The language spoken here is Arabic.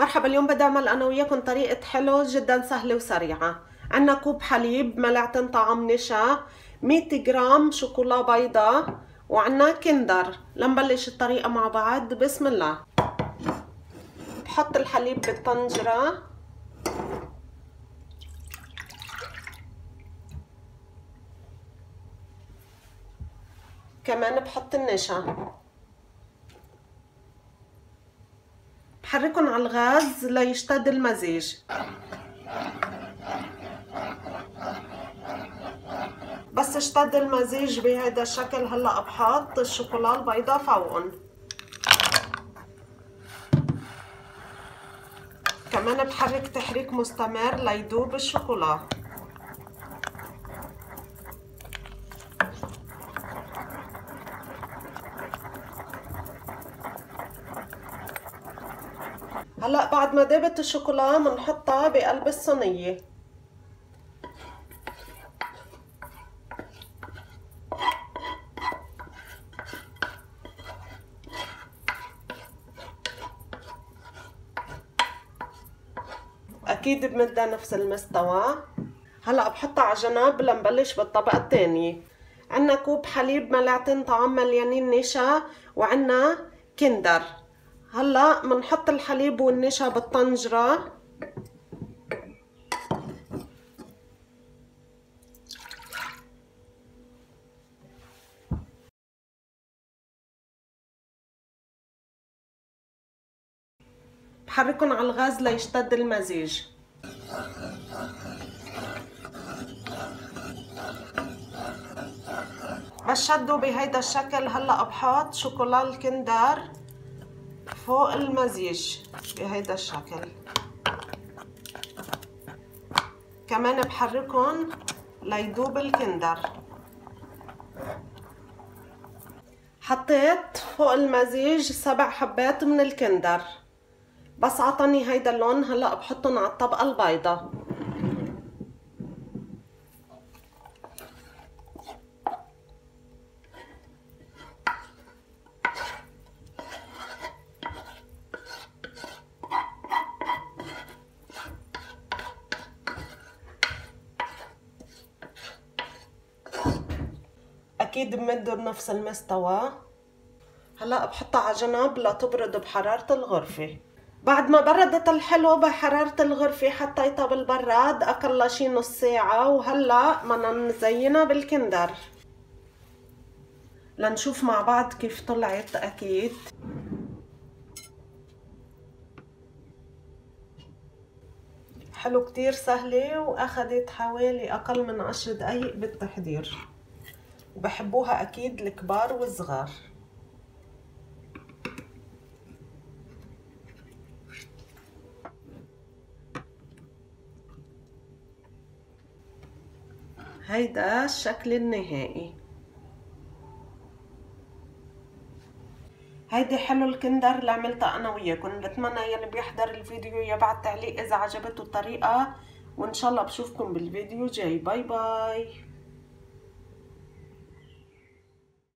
مرحبا اليوم بدي اعمل أنا وياكم طريقة حلو جدا سهلة وسريعة. عنا كوب حليب ملعقتين طعام نشا 100 جرام شوكولا بيضة وعنا كندر. لنبلش الطريقة مع بعض. بسم الله. بحط الحليب بالطنجرة. كمان بحط النشا. بحركهم على الغاز ليشتد المزيج. بس اشتد المزيج بهذا الشكل هلا بحط الشوكولا البيضاء فوقهم كمان بحرك تحريك مستمر ليدوب الشوكولا. هلا بعد ما دابت الشوكولا بنحطها بقلب الصينية. أكيد بمدها نفس المستوى. هلا بحطها على جنب لنبلش بالطبقه الثانية عنا كوب حليب ملعقتين طعام مليانين نشا وعنا كندر. هلا بنحط الحليب والنشا بالطنجرة. بحركهم على الغاز ليشتد المزيج. بس شدوا بهيدا الشكل هلا بحط شوكولا الكندر. فوق المزيج بهيدا الشكل. كمان بحركهم ليدوب الكندر حطيت فوق المزيج سبع حبات من الكندر. بس عطاني هيدا اللون هلا بحطهم على الطبقة البيضاء. أكيد بمدوا بنفس المستوى. هلا بحطها على جنب لتبرد بحرارة الغرفة. بعد ما بردت الحلو بحرارة الغرفة حطيتها بالبراد أقل شي نص ساعة وهلا بدنا نزينها بالكندر. لنشوف مع بعض كيف طلعت أكيد. حلو كتير سهلة واخدت حوالي أقل من عشر دقايق بالتحضير. وبحبوها أكيد الكبار والصغار. هيدا الشكل النهائي. هيدي حلو الكندر اللي عملتها أنا وياكم. بتمنى يلي بيحضر الفيديو يبعت تعليق إذا عجبته الطريقة. وإن شاء الله بشوفكم بالفيديو. جاي باي باي.